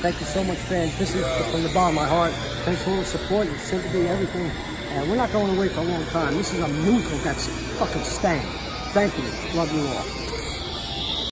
Thank you so much, fans. This is from the bottom of my heart. Thanks for all the support and sympathy, everything. And we're not going away for a long time. This is a movement that's fucking staying. Thank you. Love you all.